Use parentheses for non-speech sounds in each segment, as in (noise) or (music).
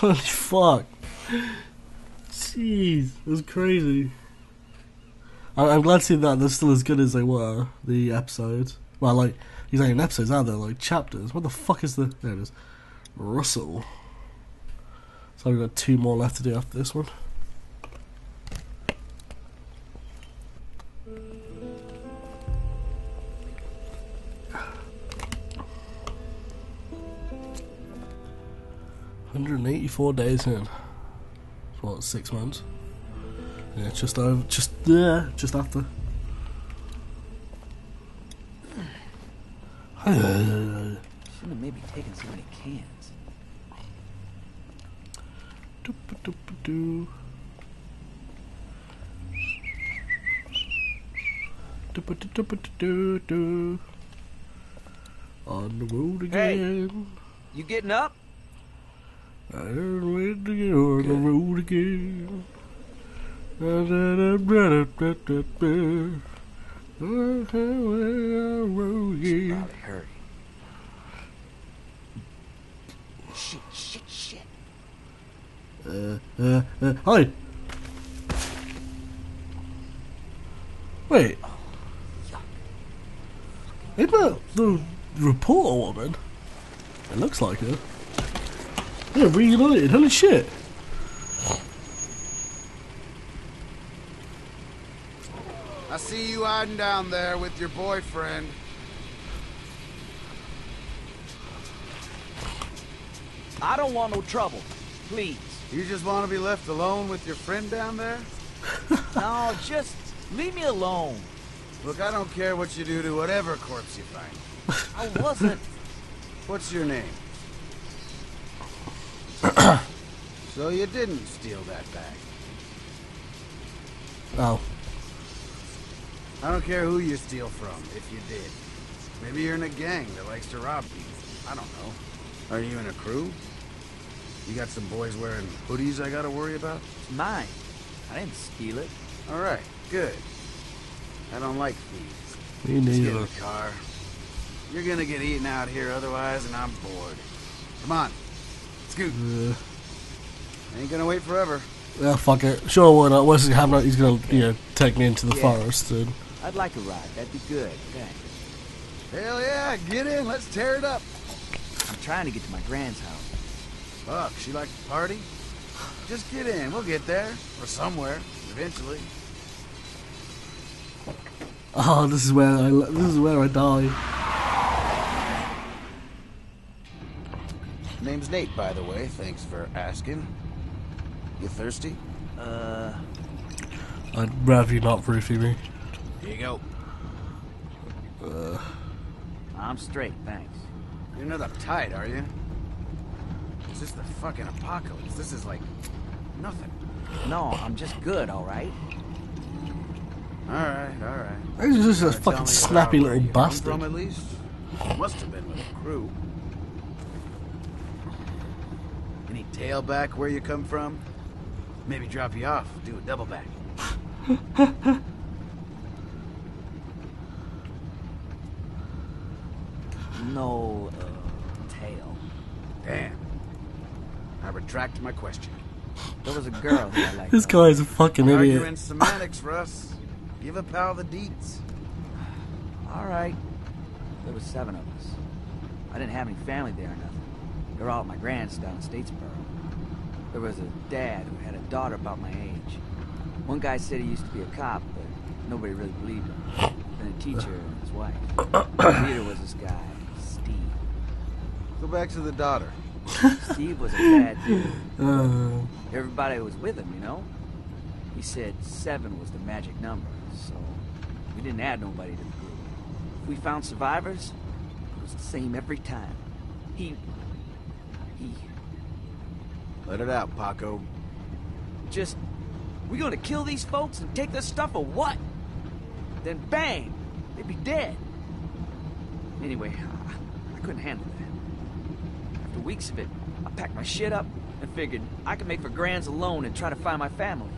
Holy fuck. Jeez, it was crazy. I- I'm glad to see that they're still as good as they were, the episodes. Well, like, these ain't even episodes, are they? Like, chapters. What the fuck is the. There it is. Russell. So we've got two more left to do after this one. Hundred and eighty-four days in. What, six months? Yeah, just over, just yeah, just after. Shouldn't have maybe taken so many cans. Doop-a-doop-a-doo. Doop-a-doop-a-doo-doo. On the road again. Hey. You getting up? Road again. On the road again. Probably hurry. Shit, shit, shit. Uh, uh, uh, hi. Wait. Ain't that the reporter woman? It looks like her. Yeah, reunited. Holy shit. I see you hiding down there with your boyfriend. I don't want no trouble. Please. You just want to be left alone with your friend down there? (laughs) No, just leave me alone. Look, I don't care what you do to whatever corpse you find. I wasn't. What's your name? So you didn't steal that bag. Oh. I don't care who you steal from, if you did. Maybe you're in a gang that likes to rob people. I don't know. Are you in a crew? You got some boys wearing hoodies I gotta worry about? It's mine. I didn't steal it. Alright, good. I don't like thieves. Me Just get in the car. You're gonna get eaten out here otherwise, and I'm bored. Come on. Scoot. Uh, Ain't gonna wait forever. yeah, fuck it. Sure, why not? What's he having? He's gonna, you know, take me into the Yeah. forest and. I'd like a ride. That'd be good. Thanks. Hell yeah, get in, let's tear it up. I'm trying to get to my grand's house. Fuck, she like to party? Just get in, we'll get there. Or somewhere, eventually. Oh, this is where I. This is where I die. Name's Nate, by the way. Thanks for asking. You thirsty? Uh, I'd rather you not roofie me. Here you go. I'm straight, thanks. You're not uptight, are you? It's just the fucking apocalypse. This is like nothing. No, I'm just good, all right? Alright, alright. He's just a fucking snappy little you come bastard. From at least. Must have been with a crew. Any tailback where you come from? Maybe drop you off, do a double back. (laughs) No, uh, tail. Damn. I retract my question. There was a girl who I liked. This though. is a fucking idiot. Arguing semantics, Russ. Give a pal the deets. All right. There was seven of us. I didn't have any family there or nothing. They're all at my grand's down in Statesboro. There was a dad who had a daughter about my age. One guy said he used to be a cop, but nobody really believed him. Then a teacher and his wife. (coughs) The leader was this guy, Steve. Go back to the daughter. Steve was a bad dude. Uh, Everybody was with him, you know? He said seven was the magic number, so we didn't add nobody to the group. If we found survivors, it was the same every time. He. he Let it out, Paco. just. We gonna kill these folks and take their stuff or what? Then bang! They'd be dead. Anyway, I, couldn't handle that. After weeks of it, I packed my shit up and figured I could make for Grands alone and try to find my family.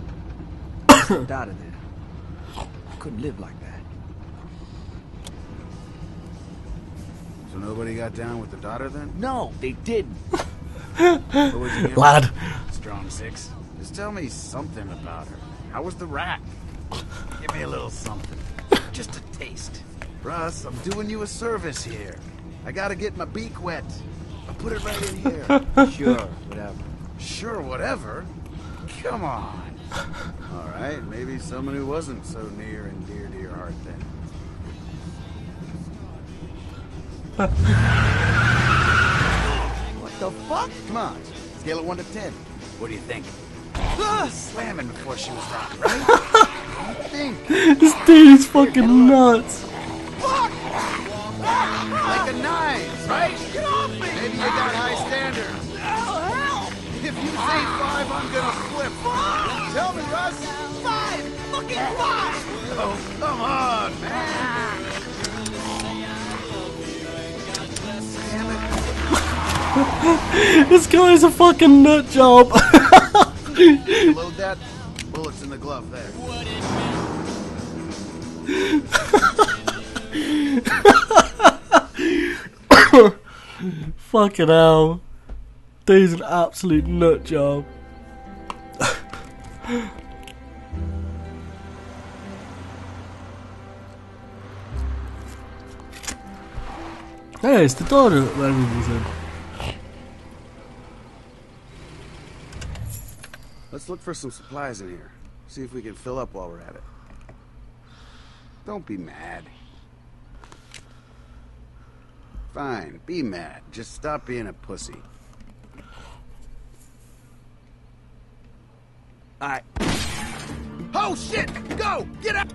(coughs) I stepped out of there. I couldn't live like that. So nobody got down with the daughter then? No, they didn't. (laughs) Lad. Strong six. Just tell me something about her. How was the rack? Give me a little something. Just a taste. Russ, I'm doing you a service here. I gotta get my beak wet. I'll put it right in here. (laughs) Sure, (laughs) whatever. sure, whatever. Come on. All right, maybe someone who wasn't so near and dear to your heart then. (laughs) the fuck? Come on, scale of one to ten. What do you think? Ah, slamming before she was rocked, right? (laughs) what do you think? This dude is fucking nuts. Fuck! Like a nine, right? Get off me! Maybe you got high standards. help! If you say five, I'm gonna flip. Tell me, Russ. Five! Fucking five! Oh, come on, man! This guy is a fucking nut job. (laughs) Load that. Bullets in the glove there. (coughs) fucking hell. Dude's an absolute nut job. (coughs) hey, it's the daughter that was in. Let's look for some supplies in here. See if we can fill up while we're at it. Don't be mad. Fine, be mad. Just stop being a pussy. Alright, Oh shit! Go! Get up!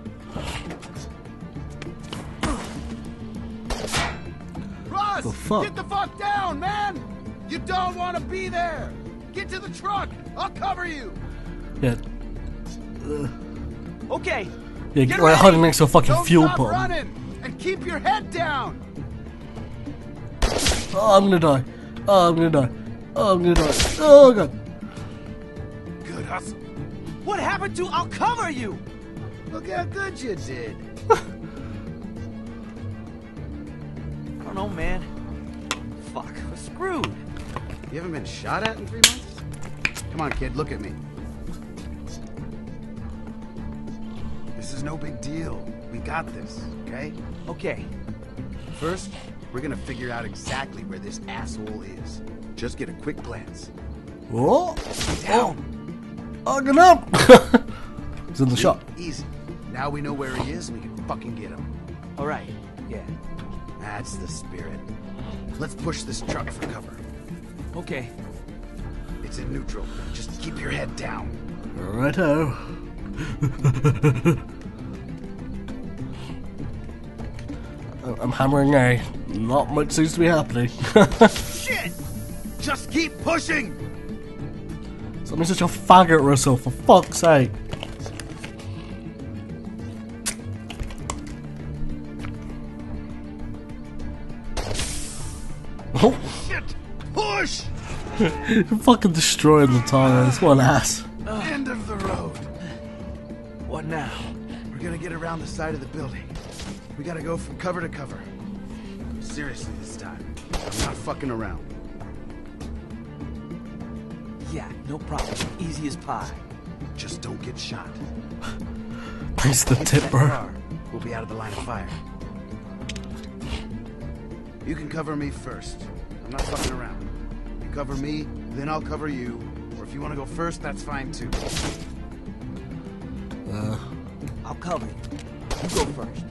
Ross! The fuck? Get the fuck down, man! You don't want to be there! Get to the truck! I'll cover you! Yeah, uh. okay. yeah, Get hiding next to a fucking don't fuel stop pump. running! And keep your head down! Oh, I'm gonna die. Oh, I'm gonna die. Oh, I'm gonna die. Oh god. Good hustle. What happened to I'll cover you? Look how good you did. (laughs) I don't know, man. Fuck, we're screwed. You haven't been shot at in three months? Come on, kid, look at me. This is no big deal. We got this, okay? Okay, First, we're gonna figure out exactly where this asshole is. Just get a quick glance. Oh, Down! oh, get up. (laughs) He's in the shop. Easy. Now we know where he is, we can fucking get him. alright. Yeah, That's the spirit. Let's push this truck for cover. Okay. It's in neutral. Just keep your head down. Righto. (laughs) Oh, I'm hammering A. Not much seems to be happening. (laughs) Shit! Just keep pushing! Stop being such a faggot, Russell, for fuck's sake. (laughs) fucking destroying the tires. What an ass. End of the road. What now? We're gonna get around the side of the building. We gotta go from cover to cover. Seriously this time. I'm not fucking around. Yeah, no problem. Easy as pie. Just don't get shot. To the tip, bro. car. We'll be out of the line of fire. You can cover me first. I'm not fucking around. You cover me, then I'll cover you. Or if you want to go first, that's fine too. Uh, I'll cover you. You go first.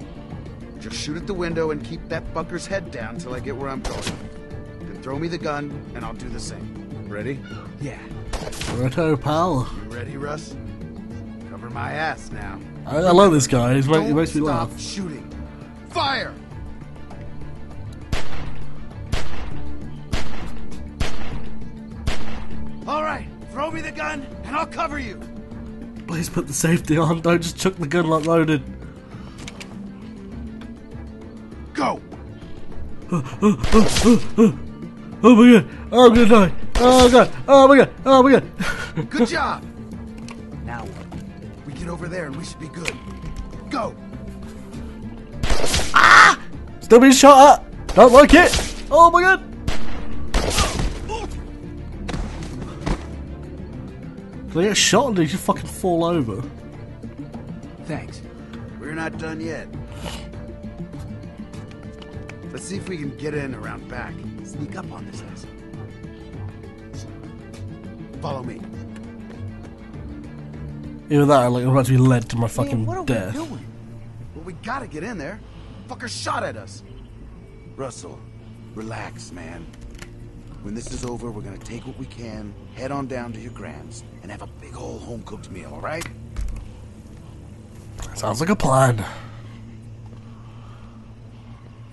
Just shoot at the window and keep that fucker's head down till I get where I'm going. Then throw me the gun, and I'll do the same. Ready? Yeah. righto, pal. You ready, Russ? Cover my ass now. I, I love this guy. He's he Don't makes me stop laugh. shooting. Fire! And I'll cover you. Please put the safety on. Don't just chuck the gun like loaded. Go! Oh my god! Oh, I'm gonna die! Oh god! Oh my god! Oh my god! Good (laughs) job. Now what? We get over there, and we should be good. Go! Ah! Still being shot at! Don't like it! Oh my god! They get shot and they just fucking fall over. Thanks. We're not done yet. Let's see if we can get in around back. Sneak up on this asshole. Follow me. Either that or like I'm about to be led to my fucking Man, what are death. we doing? Well, we gotta get in there. Fucker shot at us. Russell, relax, man. When this is over, we're gonna take what we can, head on down to your grand's, and have a big old home-cooked meal, all right? Sounds like a plan.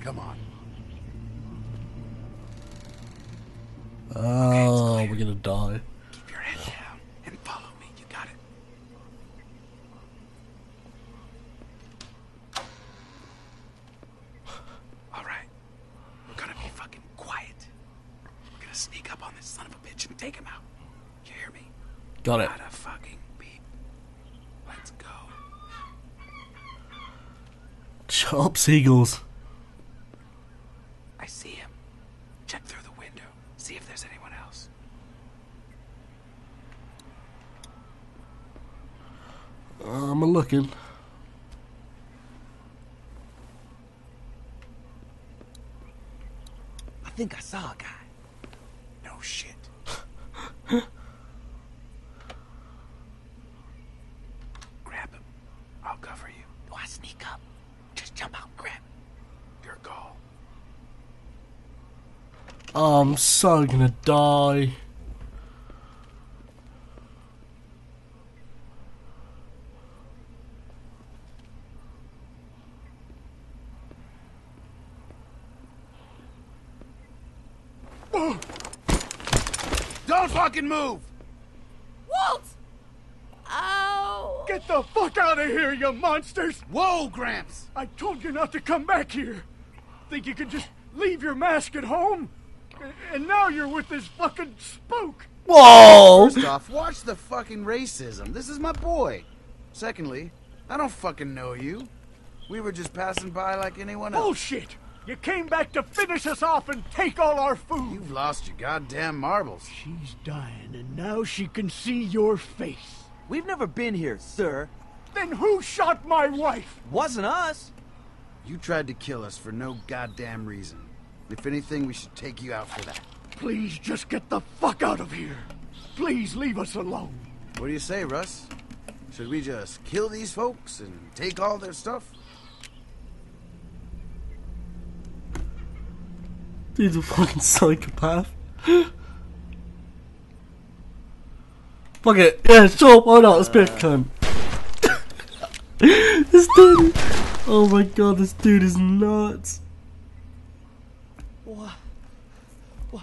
Come on. Oh, we're gonna die. Keep your head down and follow me. You got it. All right. We're gonna be fucking quiet. We're gonna son of a bitch and take him out. You hear me? Got it. Not a fucking beat. Let's go. Up, seagulls. I see him. Check through the window. See if there's anyone else. I'm a looking. I think I saw a guy. No shit. Grab him. I'll cover you. Do I sneak up? Just jump out and grab him. Your call. Oh, I'm so gonna die. Don't fucking move! Walt! Oh! Get the fuck out of here, you monsters! Whoa, Gramps! I told you not to come back here. Think you could just leave your mask at home? A- And now you're with this fucking spook. Whoa! First off, watch the fucking racism. This is my boy. Secondly, I don't fucking know you. We were just passing by like anyone else. Bullshit! You came back to finish us off and take all our food. You've lost your goddamn marbles. She's dying, and now she can see your face. We've never been here, sir. Then who shot my wife? Wasn't us. You tried to kill us for no goddamn reason. If anything, we should take you out for that. Please just get the fuck out of here. Please leave us alone. What do you say, Russ? Should we just kill these folks and take all their stuff? Dude's a fucking psychopath. Fuck it. Yeah, sure, why not? Let's be a cunt. (laughs) this dude. Oh my god, this dude is nuts. What? What?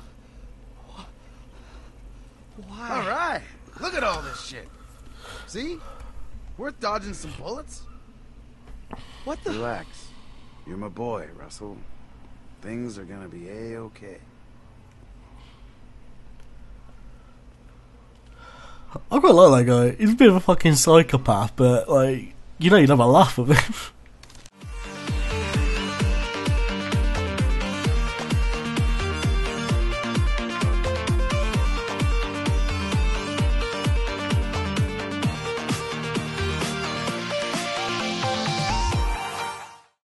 Why? All right. Look at all this shit. See? Worth dodging some bullets? What the? Relax. You're my boy, Russell. Things are gonna be a-okay. I've got quite like that guy. He's a bit of a fucking psychopath, but like, you know, you'd have a laugh with him. (laughs)